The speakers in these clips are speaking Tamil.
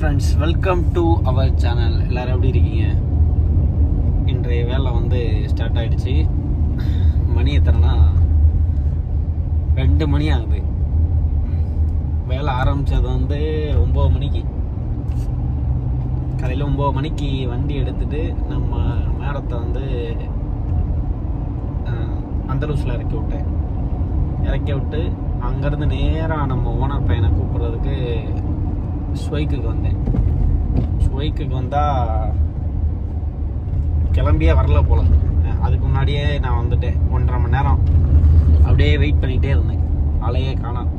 Friends welcome to our channel எல்லோரும் எப்படி இருக்கீங்க? இன்றைய வேலை வந்து ஸ்டார்ட் ஆகிடுச்சு மணி எத்தனைனா? ரெண்டு மணி ஆகுது. வேலை ஆரம்பித்தது வந்து ஒம்பது மணிக்கு. காலையில் ஒம்பது மணிக்கு வண்டி எடுத்துட்டு நம்ம மேடத்தை வந்து அந்தலூஸில் இறக்கி விட்டேன். இறக்கி விட்டு அங்கேருந்து நேராக நம்ம ஓனர் பையனை கூப்பிட்றதுக்கு ஸ்வைக்குக்கு வந்தேன். ஸ்வைக்குக்கு வந்தால் கிளம்பியே வரல போல. அதுக்கு முன்னாடியே நான் வந்துட்டேன். ஒன்றரை மணி நேரம் அப்படியே வெயிட் பண்ணிகிட்டே இருந்தேன். அலையே காணாம்.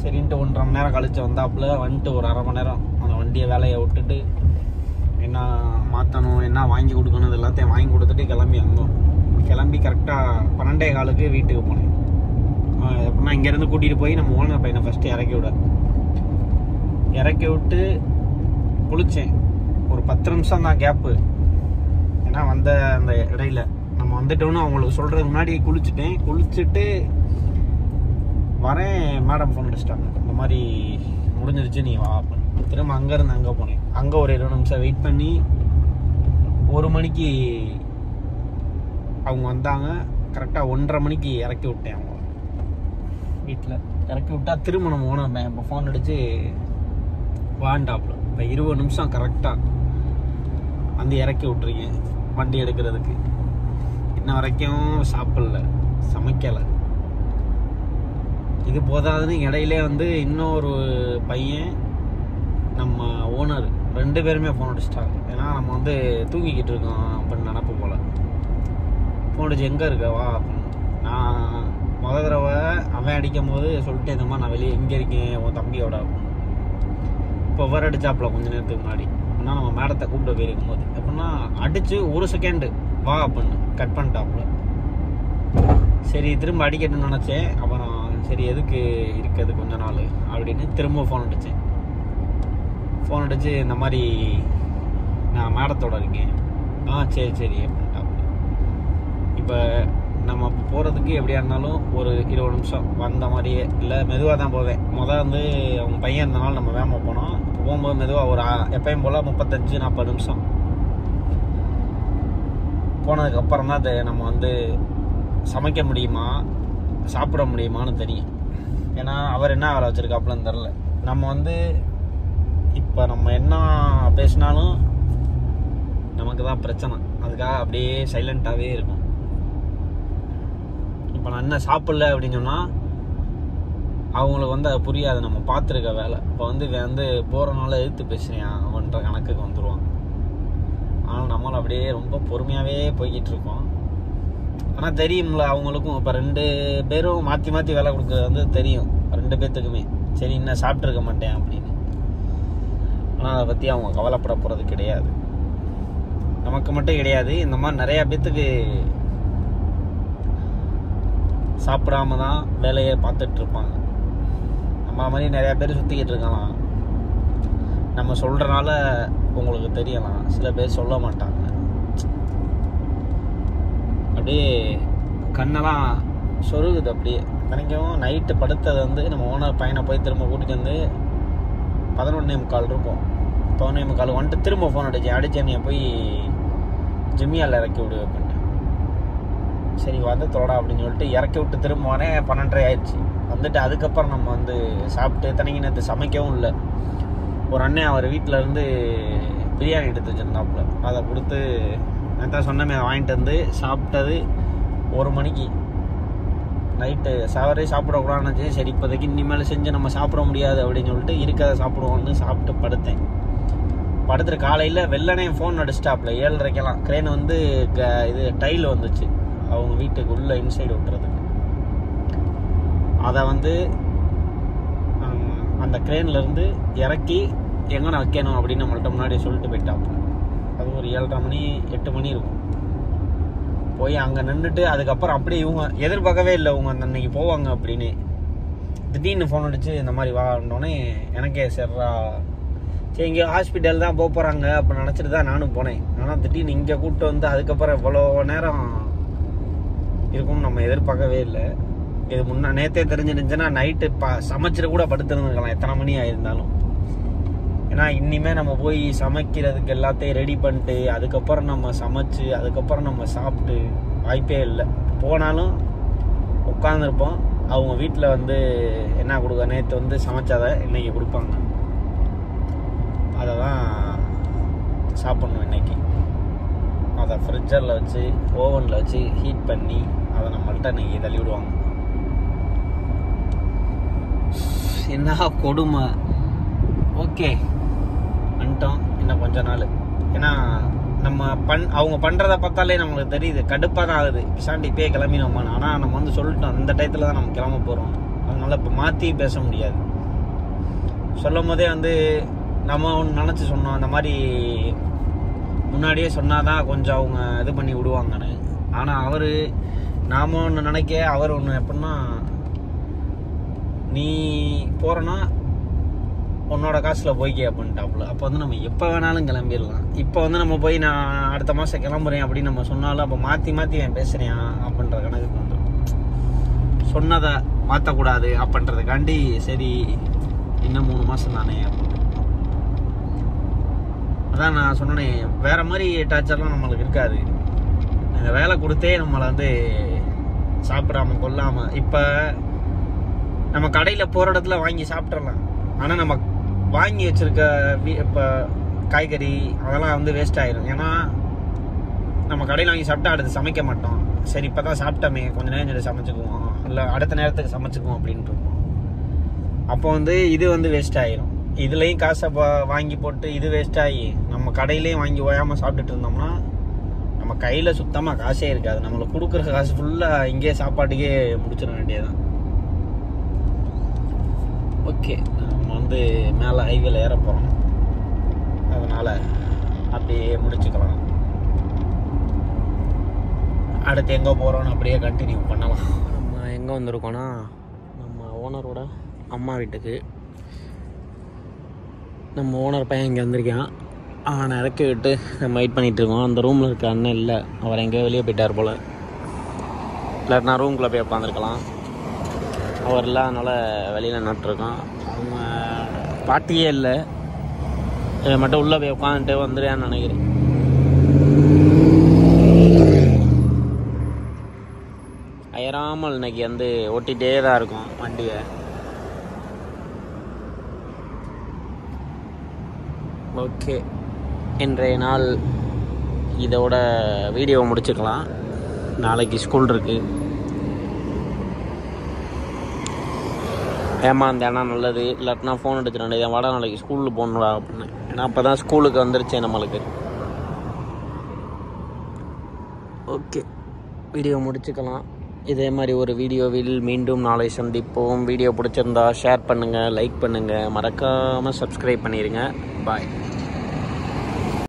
சரின்ட்டு ஒன்றரை மணி நேரம் கழிச்சு வந்தாப்புல வந்துட்டு ஒரு அரை மணி நேரம் அந்த வண்டியை வேலையை விட்டுட்டு என்ன மாற்றணும் என்ன வாங்கி கொடுக்கணும் இது எல்லாத்தையும் வாங்கி கொடுத்துட்டு கிளம்பி வந்தோம். கிளம்பி கரெக்டாக பன்னெண்டே காலுக்கு வீட்டுக்கு போனேன். எப்படின்னா இங்கேருந்து கூட்டிகிட்டு போய் நம்ம ஓனர் பையனை ஃபஸ்ட்டு இறக்கி விட. இறக்கி விட்டு குளித்தேன் ஒரு பத்து நிமிஷம் தான் கேப்பு ஏன்னா வந்த அந்த இடையில. நம்ம வந்துட்டோன்னு அவங்களுக்கு சொல்கிறதுக்கு முன்னாடி குளிச்சுட்டேன். குளிச்சுட்டு வரேன். மேடம் ஃபோன் அடிச்சிட்டாங்க. இந்த மாதிரி முடிஞ்சிருச்சு நீ வா அப்படின்னு. திரும்ப அங்கேருந்து அங்கே போனேன். அங்கே ஒரு இருபது நிமிஷம் வெயிட் பண்ணி ஒரு மணிக்கு அவங்க வந்தாங்க. கரெக்டாக ஒன்றரை மணிக்கு இறக்கி விட்டேன் அவங்க. வீட்டில் இறக்கி விட்டா திரும்ப நம்ம ஓனர் இப்போ ஃபோன் அடித்து வாண்டாப்புல இப்போ இருபது நிமிஷம் கரெக்டாக வந்து இறக்கி விட்ருக்கேன் வண்டி எடுக்கிறதுக்கு. இன்ன வரைக்கும் சாப்பிடல சமைக்கலை. இது போதாதுன்னு இடையிலே வந்து இன்னொரு பையன் நம்ம ஓனர் ரெண்டு பேருமே ஃபோன் அடிச்சிட்டாங்க. ஏன்னா நம்ம வந்து தூங்கிக்கிட்டு இருக்கோம் அப்படின்னு நினப்பு போல். ஃபோன் அடிச்சு எங்கே இருக்க? வா அப்படின்னு. நான் முத தடவை அவன் அடிக்கும் போது சொல்லிட்டு இந்த மாதிரி நான் வெளியே எங்கே இருக்கேன்? உன் தம்பியோட அப்படின்னு. இப்போ வர அடிச்சாப்புல கொஞ்ச நேரத்துக்கு முன்னாடி. அப்படின்னா நம்ம மேடத்தை கூப்பிட போயிருக்கும் போது எப்படின்னா அடிச்சு ஒரு செகண்டு வா அப்படின்னு கட் பண்ணிட்டாப்புல. சரி திரும்ப அடிக்கணும்னு நினச்சேன். அப்புறம் சரி எதுக்கு இருக்குது கொஞ்ச நாள் அப்படின்னு திரும்ப ஃபோன் அடித்தேன் ஃபோன் அடித்து இந்த மாதிரி நான் மேடத்தோட இருக்கேன். ஆ சரி சரி அப்படின்ட்டாப்புல. இப்போ நம்ம போகிறதுக்கு எப்படியா இருந்தாலும் ஒரு இருபது நிமிஷம் வந்த மாதிரியே. இல்லை மெதுவாக தான் போவேன். மொதல் வந்து அவங்க பையன் இருந்தனால நம்ம வேகமாக போனோம். இப்போ போகும்போது மெதுவாக ஒரு எப்பயும் போல் முப்பத்தஞ்சு நாற்பது நிமிஷம். போனதுக்கப்புறம் தான் அது நம்ம வந்து சமைக்க முடியுமா சாப்பிட முடியுமான்னு தெரியும். ஏன்னா அவர் என்ன வேலை வச்சுருக்காப்புலன்னு தெரில நம்ம வந்து இப்போ நம்ம என்ன பேசினாலும் நமக்கு தான் பிரச்சனை. அதுக்காக அப்படியே சைலண்ட்டாகவே இருக்கும். இப்போ நான் என்ன சாப்பிடல அப்படின்னு சொன்னால் அவங்களுக்கு வந்து அது புரியாது. நம்ம பார்த்துருக்க வேலை. இப்போ வந்து இவன் வந்து போகிறனால எதிர்த்து பேசுகிறேன் அவன்ற கணக்குக்கு வந்துடுவான் ஆனால் நம்மளும் அப்படியே ரொம்ப பொறுமையாகவே போய்கிட்டு இருக்கோம். ஆனால் தெரியும்ல அவங்களுக்கும் இப்போ ரெண்டு பேரும் மாற்றி மாற்றி வேலை கொடுக்கறது வந்து தெரியும். ரெண்டு பேர்த்துக்குமே சரி இன்னும் சாப்பிட்ருக்க மாட்டேன் அப்படின்னு. ஆனால் அதை பற்றி அவங்க கவலைப்பட போகிறது கிடையாது. நமக்கு மட்டும் கிடையாது. இந்த மாதிரி நிறையா பேர்த்துக்கு சாப்பிடாம தான் வேலையை பார்த்துட்டு இருப்பாங்க நம்ம மாதிரி நிறையா பேர் சுற்றிக்கிட்டு இருக்கலாம். நம்ம சொல்கிறனால உங்களுக்கு தெரியலாம். சில பேர் சொல்ல மாட்டாங்க. அப்படியே கண்ணெல்லாம் சொருகுது அப்படியே. நினைக்கவும் நைட்டு படுத்தது வந்து நம்ம ஓனர் பையனை போய் திரும்ப கூட்டிகிட்டு வந்து பதினொன்னே முக்கால் இருக்கும். பதினொன்னே முக்கால் வந்துட்டு திரும்ப ஃபோன் அடிச்சேன் அடிச்சு போய் ஜிம்மியால் இறக்கி விடு அப்படின்னு. சரி வந்து தொடா அப்படின்னு சொல்லிட்டு இறக்கி விட்டு திரும்ப வரேன் பன்னெண்டரை ஆயிடுச்சு. வந்துட்டு அதுக்கப்புறம் நம்ம வந்து சாப்பிட்டு தனிக்கு நேற்று சமைக்கவும் இல்லை. ஒரு அண்ணன் அவர் வீட்டில் இருந்து பிரியாணி எடுத்து வச்சிருந்தாப்புல. அதை கொடுத்து நேற்று சொன்னமே வாங்கிட்டு வந்து சாப்பிட்டது ஒரு மணிக்கு. நைட்டு சவரே சாப்பிடக்கூடாதுன்னு சரி இப்போதைக்கு இனிமேல் செஞ்சு நம்ம சாப்பிட முடியாது அப்படின்னு சொல்லிட்டு இருக்கிறத சாப்பிடுவோம்னு சாப்பிட்டு படுத்தேன். படுத்துட்டு காலையில் வெள்ளனே ஃபோன் அடிச்சிட்டாப்புல ஏழரைக்கெல்லாம். க்ரெயின் வந்து க- இது டைல் வந்துச்சு. அவங்க வீட்டுக்குள்ளே இன்சைடு விட்டுறதுக்கு. அதை வந்து அந்த க்ரெயின்லேருந்து இறக்கி எங்கே வைக்கணும் அப்படின்னு நம்மள்ட்ட முன்னாடி சொல்லிட்டு போயிட்டாப்புல அது ஒரு ஏழரை மணி எட்டு மணி இருக்கும். போய் அங்கே நின்றுட்டு அதுக்கப்புறம் அப்படியே இவங்க எதிர்பார்க்கவே இல்லை இவங்க அந்த அன்னைக்கு போவாங்க அப்படின்னு. திடீர்னு ஃபோன் அடித்து இந்த மாதிரி வாடனோடனே எனக்கே சரிடா சரி இங்கே ஹாஸ்பிட்டல் தான் போக போகிறாங்க அப்போ நினச்சிட்டு தான் நானும் போனேன். ஆனால் திடீர்னு இங்கே கூப்பிட்டு வந்து அதுக்கப்புறம் இவ்வளோ நேரம் இருக்கும்னு நம்ம எதிர்பார்க்கவே இல்லை. இது முன்ன நேத்தே தெரிஞ்சிருந்துச்சுன்னா நைட்டு ப சமைச்சிட்டு கூட படுத்துருந்துருக்கலாம். எத்தனை மணி ஆயிருந்தாலும். ஏன்னா இனிமே நம்ம போய் சமைக்கிறதுக்கு எல்லாத்தையும் ரெடி பண்ணிட்டு அதுக்கப்புறம் நம்ம சமைச்சு அதுக்கப்புறம் நம்ம சாப்பிட்டு வாய்ப்பே இல்லை. போனாலும் உட்காந்துருப்போம் அவங்க வீட்டில் வந்து என்ன கொடுக்க நேற்று வந்து சமைச்சாத இன்னைக்கு கொடுப்பாங்க. அதை தான் சாப்பிட்ணும் இன்னைக்கு. அதை ஃப்ரிட்ஜரில் வச்சு ஓவனில் வச்சு ஹீட் பண்ணி அதை நம்மள்ட்ட இன்னைக்கு தள்ளி விடுவாங்க. என்ன கொடுமை? ஓகே. வந்துட்டோம். இன்னும் கொஞ்ச நாள். ஏன்னா நம்ம பண் அவங்க பண்ணுறத பார்த்தாலே நம்மளுக்கு தெரியுது. கடுப்பாக தான் ஆகுது. பிசாண்டி இப்பயே கிளம்பினோமான்னு ஆனால் நம்ம வந்து சொல்லிட்டோம். அந்த டயத்தில் தான் நம்ம கிளம்ப போகிறோம் அதனால் இப்போ மாற்றி பேச முடியாது. சொல்லும் போதே வந்து நம்ம ஒன்று நினச்சி சொன்னோம். அந்த மாதிரி முன்னாடியே சொன்னாதான் கொஞ்சம் அவங்க இது பண்ணி விடுவாங்கன்னு. ஆனால் அவர் நாம ஒன்று நினைக்க அவர் ஒன்று எப்படின்னா நீ போகிறனா உன்னோட காசில் போய்க்க அப்படின்ட்டாப்புல. அப்போ வந்து நம்ம எப்போ வேணாலும் கிளம்பிடலாம். இப்போ வந்து நம்ம போய் நான் அடுத்த மாதம் கிளம்புறேன் அப்படின்னு நம்ம சொன்னாலும் அப்போ மாற்றி மாற்றி நான் பேசுகிறேன் அப்படின்ற கணக்கு வந்துடும் சொன்னதை மாற்றக்கூடாது அப்படின்றதுக்காண்டி சரி இன்னும் மூணு மாதம் தானே அதான் நான் சொன்னேன் வேறு மாதிரி டார்ச்சர்லாம் நம்மளுக்கு இருக்காது. இந்த வேலை கொடுத்தே நம்மளை வந்து சாப்பிடாம கொல்லாம இப்போ நம்ம கடையில் போகிற இடத்துல வாங்கி சாப்பிட்றலாம் ஆனால் நம்ம வாங்கி வச்சிருக்க இப்போ காய்கறி அதெல்லாம் வந்து வேஸ்ட் ஆயிரும். ஏன்னா நம்ம கடையில் வாங்கி சாப்பிட்டா அடுத்து சமைக்க மாட்டோம். சரி இப்போ தான் சாப்பிட்டோமே. கொஞ்ச நேரம் சொல்லி சமைச்சுக்குவோம். இல்லை அடுத்த நேரத்துக்கு சமைச்சுக்குவோம் அப்படின்ட்டு இருக்கோம் அப்போ வந்து இது வந்து வேஸ்ட் ஆயிரும். இதுலேயும் காசை பா- வாங்கி போட்டு இது வேஸ்ட் ஆகி நம்ம கடையிலையும் வாங்கி ஓயாமல் சாப்பிட்டுட்டு இருந்தோம்னா நம்ம கையில் சுத்தமாக காசே இருக்காது. நம்மளுக்கு கொடுக்குற காசு ஃபுல்லாக இங்கேயே சாப்பாட்டுக்கே முடிச்சிட வேண்டியதுதான். ஓகே நம்ம வந்து மேலே ஹைவேல ஏற போகிறோம் அதனால் அப்படியே முடிச்சுக்கலாம். அடுத்து எங்கே போகிறோன்னு அப்படியே கண்டினியூ பண்ணலாம். நம்ம எங்கே வந்திருக்கோன்னா நம்ம ஓனரோட அம்மா வீட்டுக்கு. நம்ம ஓனர் பையன் இங்கே வந்திருக்கான். அவனை இறக்கி விட்டு நம்ம வெயிட் பண்ணிகிட்டு இருக்கோம். அந்த ரூமில் இருக்க அண்ணன் இல்லை. அவர் எங்கேயோ வெளியே போயிட்டார் போல். இல்லாட்டினா ரூம்குள்ளே போய் உட்காந்துருக்கலாம் அவர் இல்லை அதனால் வெளியில் நட்டுருக்கோம் அவங்க பாட்டியே இல்லை. இதை மட்டும் உள்ளே போய் உட்காந்துட்டு வந்துடுறேன்னு நினைக்கிறேன். அயராமல் இன்னைக்கு வந்து ஓட்டிகிட்டே தான் இருக்கும் வண்டியை. ஓகே இன்றைய நாள் இதோட வீடியோவை முடிச்சுக்கலாம். நாளைக்கு ஸ்கூல் இருக்குது ஏமாந்தேனா நல்லது. இல்லாட்டினா ஃபோன் எடுத்துட்டு என் வாடா நாளைக்கு ஸ்கூலில் போகணுடா அப்படின்னு. ஏன்னா அப்போ தான் ஸ்கூலுக்கு வந்துருச்சு நம்மளுக்கு. ஓகே வீடியோ முடிச்சுக்கலாம். இதே மாதிரி ஒரு வீடியோவில் மீண்டும் நாளை சந்திப்போம். வீடியோ பிடிச்சிருந்தா ஷேர் பண்ணுங்கள் லைக் பண்ணுங்கள் மறக்காமல் சப்ஸ்கிரைப் பண்ணிடுங்க பாய்